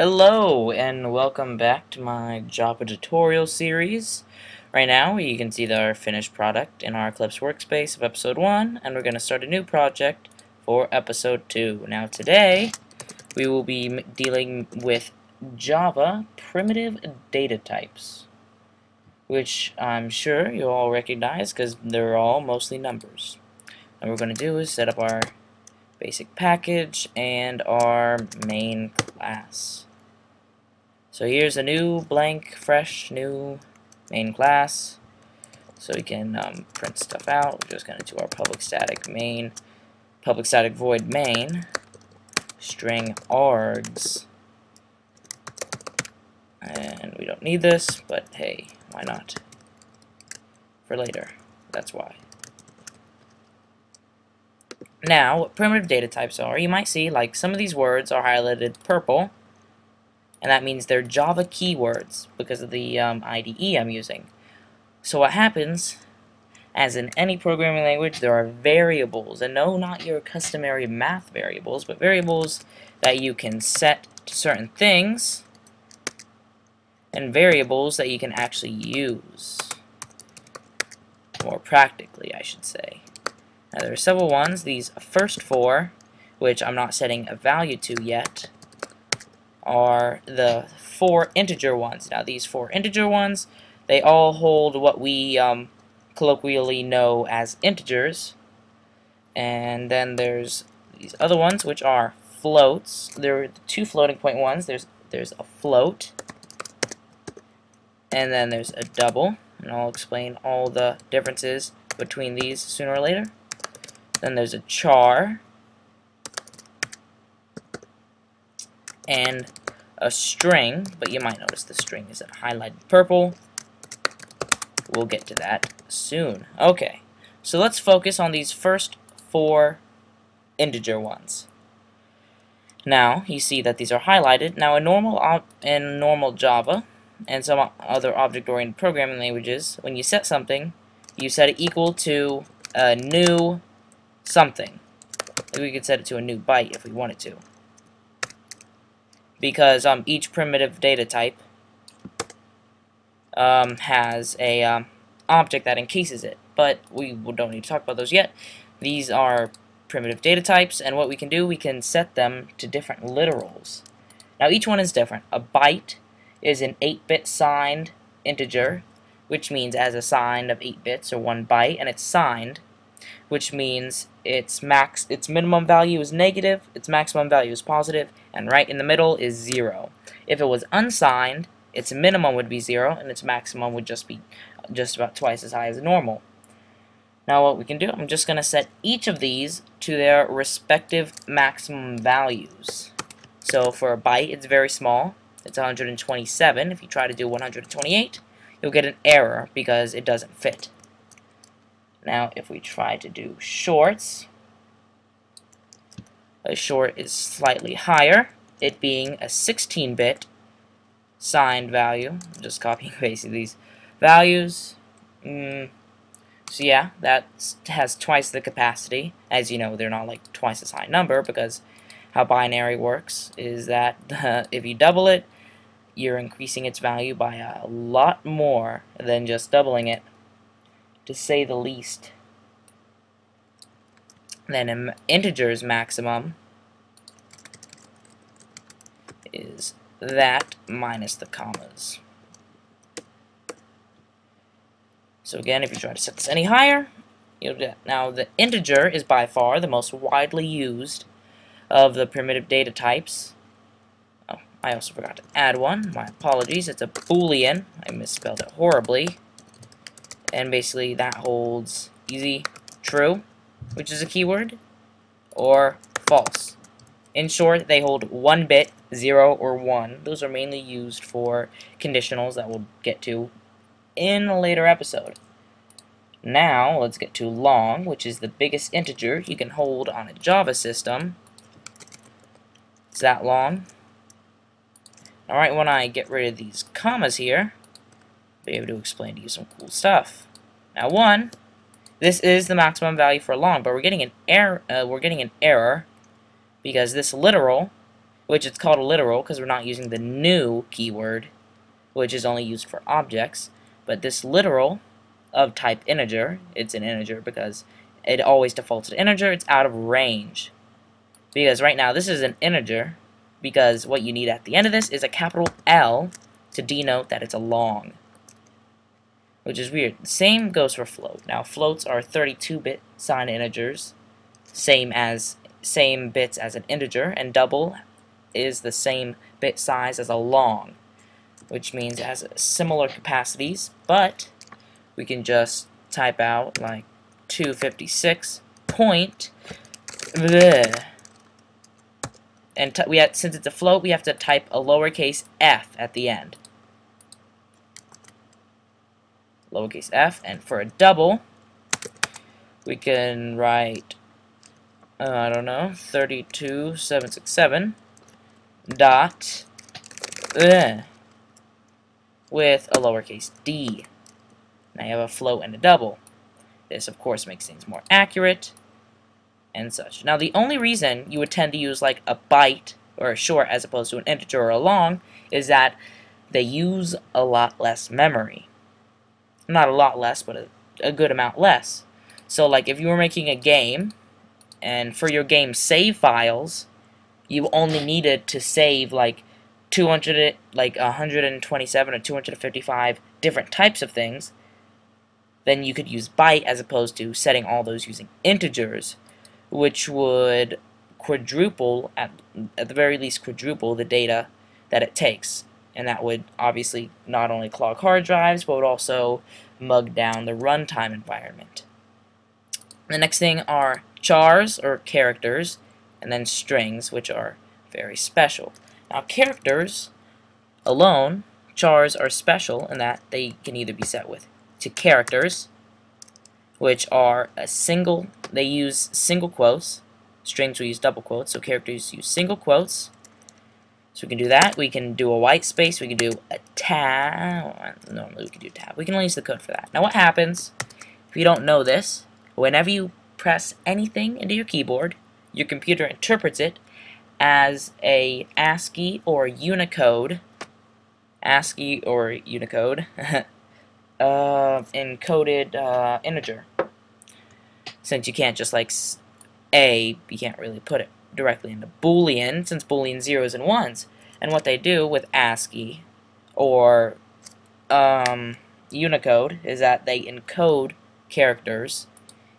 Hello and welcome back to my Java tutorial series. Right now you can see our finished product in our Eclipse workspace of episode 1 and we're going to start a new project for episode 2. Now today we will be dealing with Java primitive data types which I'm sure you all recognize because they're all mostly numbers. And what we're going to do is set up our basic package and our main class. So here's a new blank, fresh, new main class. So we can um, print stuff out. We're just going to do our public static main, public static void main, string args. And we don't need this, but hey, why not? For later. That's why. Now, what primitive data types are, you might see like some of these words are highlighted purple, and that means they're Java keywords because of the um, IDE I'm using. So what happens, as in any programming language, there are variables, and no, not your customary math variables, but variables that you can set to certain things, and variables that you can actually use. More practically, I should say. Now there are several ones. These first four, which I'm not setting a value to yet, are the four integer ones. Now these four integer ones, they all hold what we um, colloquially know as integers. And then there's these other ones, which are floats. There are two floating point ones. There's there's a float, and then there's a double. And I'll explain all the differences between these sooner or later. Then there's a char, and a string, but you might notice the string is highlighted purple. We'll get to that soon. Okay, so let's focus on these first four integer ones. Now, you see that these are highlighted. Now, in normal, in normal Java and some other object-oriented programming languages, when you set something, you set it equal to a new something. We could set it to a new byte if we wanted to because um, each primitive data type um, has a um, object that encases it. But we don't need to talk about those yet. These are primitive data types, and what we can do, we can set them to different literals. Now each one is different. A byte is an 8-bit signed integer, which means as a sign of 8 bits, or 1 byte, and it's signed, which means its max its minimum value is negative, its maximum value is positive, and right in the middle is 0. If it was unsigned, its minimum would be 0, and its maximum would just be just about twice as high as normal. Now what we can do, I'm just going to set each of these to their respective maximum values. So for a byte, it's very small. It's 127. If you try to do 128, you'll get an error because it doesn't fit. Now, if we try to do shorts, a short is slightly higher, it being a 16-bit signed value. I'm just copying pasting these values. Mm. So yeah, that has twice the capacity. As you know, they're not like twice as high number because how binary works is that uh, if you double it, you're increasing its value by a lot more than just doubling it to say the least. Then an integers maximum is that minus the commas. So again, if you try to set this any higher, you'll get now the integer is by far the most widely used of the primitive data types. Oh, I also forgot to add one. My apologies. It's a boolean. I misspelled it horribly and basically that holds easy true, which is a keyword, or false. In short, they hold one bit, 0 or 1. Those are mainly used for conditionals that we'll get to in a later episode. Now, let's get to long, which is the biggest integer you can hold on a Java system. It's that long. Alright, when I get rid of these commas here, be able to explain to you some cool stuff. Now, one, this is the maximum value for a long, but we're getting an error. Uh, we're getting an error because this literal, which it's called a literal because we're not using the new keyword, which is only used for objects. But this literal of type integer, it's an integer because it always defaults to integer, it's out of range. Because right now this is an integer because what you need at the end of this is a capital L to denote that it's a long. Which is weird. Same goes for float. Now floats are 32-bit signed integers, same as same bits as an integer, and double is the same bit size as a long, which means it has similar capacities, but we can just type out like 256 point bleh. and we have, since it's a float we have to type a lowercase f at the end lowercase f and for a double we can write uh, I don't know 32767 dot uh, with a lowercase d now you have a float and a double. This, of course, makes things more accurate and such. Now, the only reason you would tend to use like a byte or a short as opposed to an integer or a long is that they use a lot less memory. Not a lot less, but a, a good amount less. So, like, if you were making a game, and for your game save files, you only needed to save, like, 200, like, 127 or 255 different types of things, then you could use byte as opposed to setting all those using integers, which would quadruple, at, at the very least quadruple, the data that it takes. And that would obviously not only clog hard drives, but would also mug down the runtime environment. The next thing are chars, or characters, and then strings, which are very special. Now characters alone, chars are special in that they can either be set with to characters, which are a single, they use single quotes, strings will use double quotes, so characters use single quotes, so we can do that, we can do a white space, we can do a tab, normally we can do tab, we can only use the code for that. Now what happens, if you don't know this, whenever you press anything into your keyboard, your computer interprets it as a ASCII or Unicode, ASCII or Unicode, uh, encoded uh, integer. Since you can't just like A, you can't really put it directly into Boolean, since Boolean zeros and ones. And what they do with ASCII or um, Unicode is that they encode characters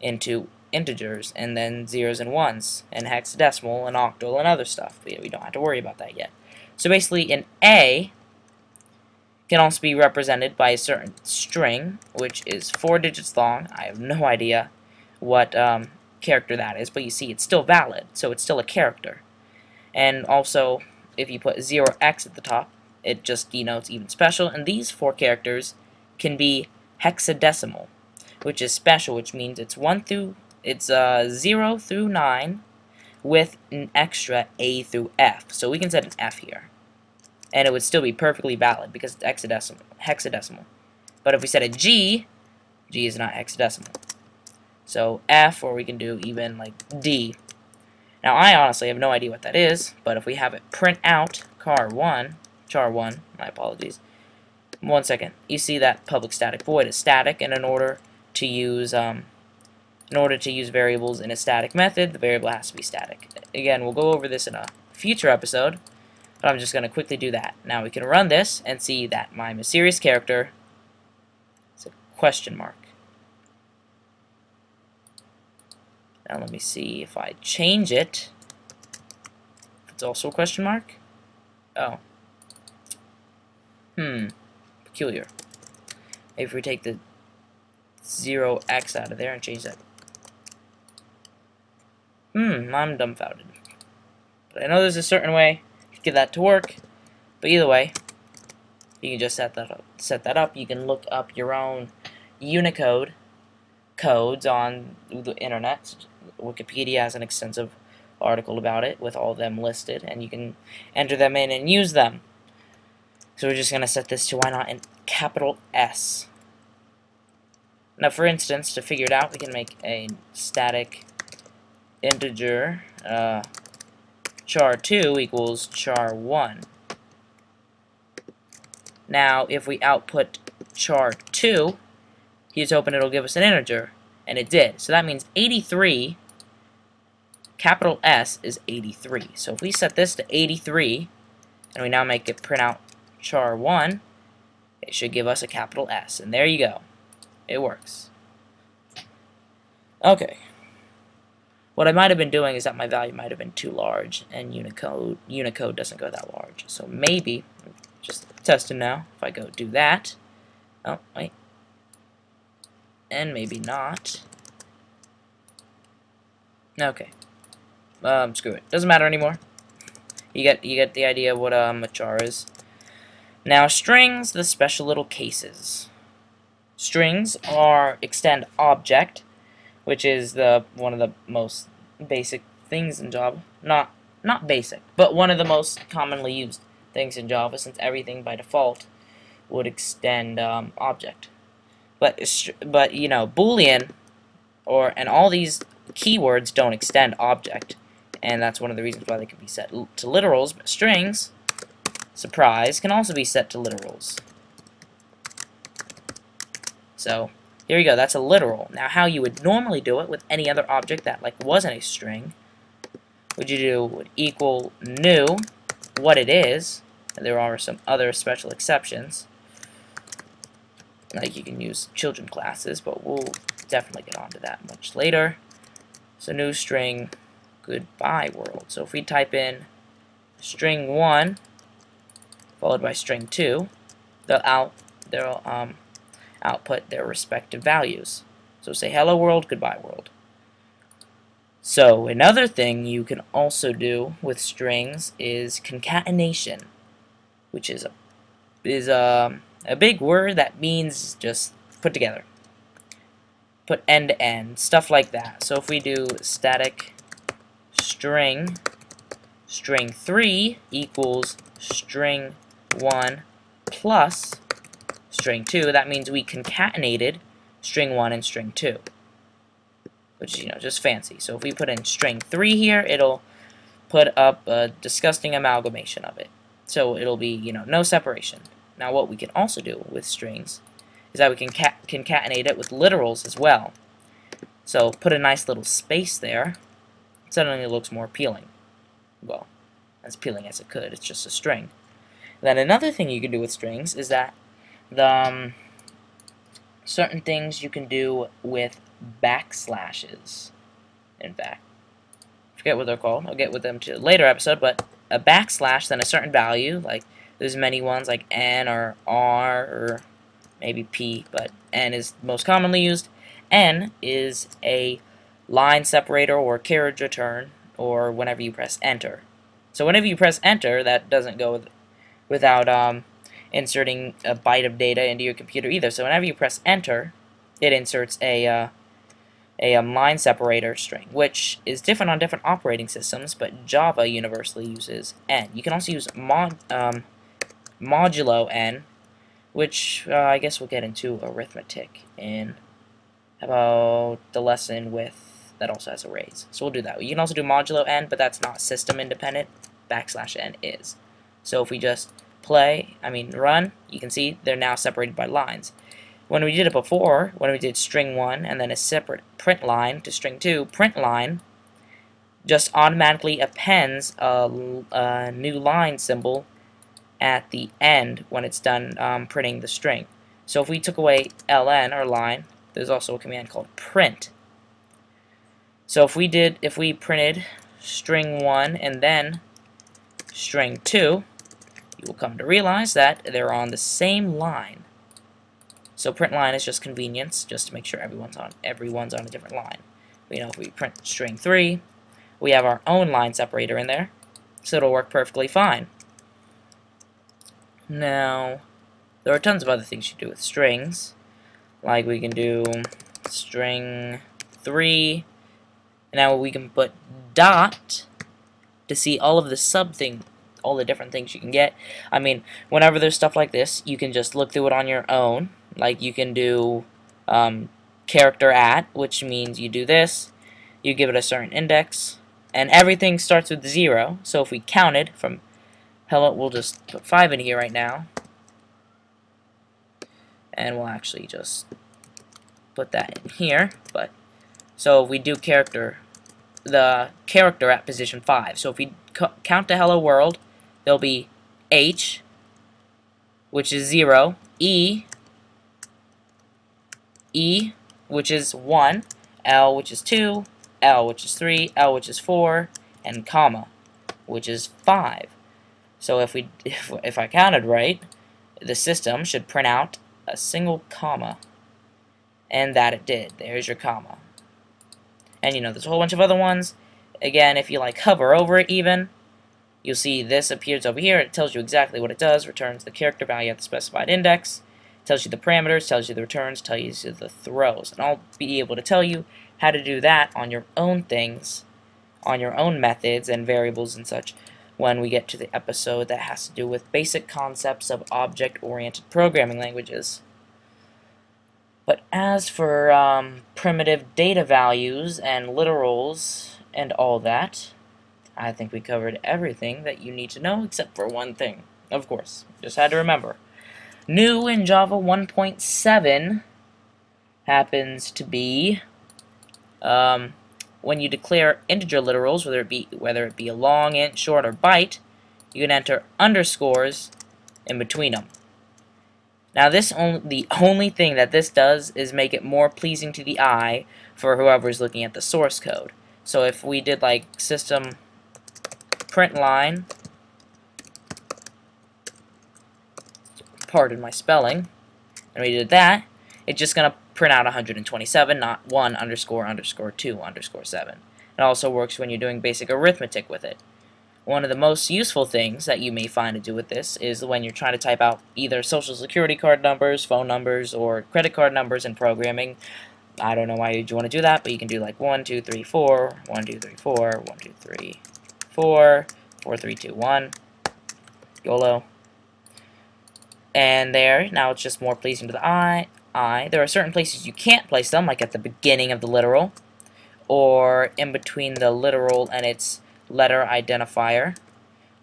into integers and then zeros and ones and hexadecimal and octal and other stuff. We, we don't have to worry about that yet. So basically in A, can also be represented by a certain string, which is four digits long. I have no idea what um, character that is, but you see it's still valid, so it's still a character. And also, if you put 0x at the top, it just denotes even special, and these four characters can be hexadecimal, which is special, which means it's 1 through, it's uh, 0 through 9, with an extra A through F. So we can set an F here and it would still be perfectly valid because it's hexadecimal. hexadecimal. But if we set a G, G is not hexadecimal. So F, or we can do even like D. Now I honestly have no idea what that is, but if we have it print out car1, char1, my apologies, one second, you see that public static void is static, and in order to use um, in order to use variables in a static method, the variable has to be static. Again, we'll go over this in a future episode, but I'm just going to quickly do that. Now we can run this and see that my mysterious character is a question mark. Now let me see if I change it. It's also a question mark. Oh. Hmm. Peculiar. If we take the 0x out of there and change that. Hmm, I'm dumbfounded. But I know there's a certain way to get that to work. But either way, you can just set that up. Set that up. You can look up your own Unicode codes on the internet. Wikipedia has an extensive article about it with all of them listed, and you can enter them in and use them. So we're just going to set this to why not in capital S. Now, for instance, to figure it out, we can make a static integer uh, char2 equals char1. Now, if we output char2, he's hoping it'll give us an integer, and it did. So that means 83, capital S is 83. So if we set this to 83, and we now make it print out char1, it should give us a capital S. And there you go. It works. Okay. What I might have been doing is that my value might have been too large, and Unicode Unicode doesn't go that large. So maybe, just testing now, if I go do that, oh, wait, and maybe not. Okay. Um, screw it. Doesn't matter anymore. You get you get the idea what um, a char is. Now, strings, the special little cases. Strings are extend object, which is the one of the most basic things in Java. Not not basic, but one of the most commonly used things in Java, since everything by default would extend um, object. But but you know, Boolean or and all these keywords don't extend object, and that's one of the reasons why they can be set to literals. But strings surprise, can also be set to literals. So, here you go, that's a literal. Now, how you would normally do it with any other object that, like, wasn't a string, would you do would equal new, what it is, and there are some other special exceptions, like you can use children classes, but we'll definitely get onto that much later. So new string, goodbye world. So if we type in string 1, followed by string 2, they'll out they'll um, output their respective values. So say hello world, goodbye world. So another thing you can also do with strings is concatenation, which is a is a, a big word that means just put together. Put end to end, stuff like that. So if we do static string string 3 equals string 1 plus string 2, that means we concatenated string 1 and string 2. Which is, you know, just fancy. So if we put in string 3 here, it'll put up a disgusting amalgamation of it. So it'll be, you know, no separation. Now what we can also do with strings is that we can concatenate it with literals as well. So put a nice little space there. Suddenly it looks more appealing. Well, as appealing as it could. It's just a string. Then another thing you can do with strings is that the um, certain things you can do with backslashes. In fact, forget what they're called. I'll get with them to a later episode. But a backslash, then a certain value, like there's many ones like n or r or maybe p, but n is most commonly used. n is a line separator or carriage return, or whenever you press enter. So whenever you press enter, that doesn't go with without um, inserting a byte of data into your computer either. So whenever you press enter, it inserts a, uh, a um, line separator string, which is different on different operating systems, but Java universally uses n. You can also use mod, um, modulo n, which uh, I guess we'll get into arithmetic in about the lesson with that also has arrays. So we'll do that. You can also do modulo n, but that's not system independent. Backslash n is. So if we just play, I mean run, you can see they're now separated by lines. When we did it before, when we did string 1 and then a separate print line to string 2, print line just automatically appends a, a new line symbol at the end when it's done um, printing the string. So if we took away ln, or line, there's also a command called print. So if we did, if we printed string 1 and then string 2, you will come to realize that they're on the same line. So print line is just convenience, just to make sure everyone's on everyone's on a different line. You know, if we print string 3, we have our own line separator in there, so it'll work perfectly fine. Now, there are tons of other things you do with strings, like we can do string 3, and now we can put dot to see all of the sub thing all the different things you can get. I mean, whenever there's stuff like this, you can just look through it on your own. Like, you can do um, character at, which means you do this, you give it a certain index, and everything starts with 0. So if we counted from hello, we'll just put 5 in here right now. And we'll actually just put that in here. But So we do character, the character at position 5. So if we count to hello world, there'll be H, which is 0, E, E, which is 1, L, which is 2, L, which is 3, L, which is 4, and comma, which is 5. So if we if, if I counted right, the system should print out a single comma. And that it did. There's your comma. And you know, there's a whole bunch of other ones. Again, if you like hover over it even, you'll see this appears over here. It tells you exactly what it does. Returns the character value at the specified index. Tells you the parameters, tells you the returns, tells you the throws. And I'll be able to tell you how to do that on your own things, on your own methods and variables and such when we get to the episode that has to do with basic concepts of object-oriented programming languages. But as for um, primitive data values and literals and all that, I think we covered everything that you need to know except for one thing. Of course, just had to remember. New in Java 1.7 happens to be um, when you declare integer literals, whether it be whether it be a long, int, short, or byte, you can enter underscores in between them. Now, this only, the only thing that this does is make it more pleasing to the eye for whoever is looking at the source code. So if we did like system print line, pardon my spelling, and we did that, it's just going to print out 127, not 1 underscore underscore 2 underscore 7. It also works when you're doing basic arithmetic with it. One of the most useful things that you may find to do with this is when you're trying to type out either social security card numbers, phone numbers, or credit card numbers in programming. I don't know why you'd want to do that, but you can do like 1, 2, 3, 4, 1, 2, 3, 4, 1, 2, 3, 4, 4, 3, 2, 1, YOLO. And there, now it's just more pleasing to the eye, I. There are certain places you can't place them, like at the beginning of the literal, or in between the literal and its letter identifier,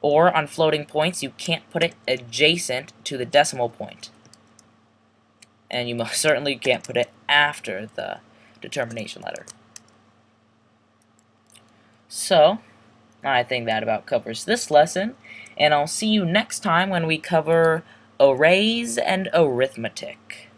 or on floating points, you can't put it adjacent to the decimal point. And you most certainly can't put it after the determination letter. So, I think that about covers this lesson, and I'll see you next time when we cover arrays and arithmetic.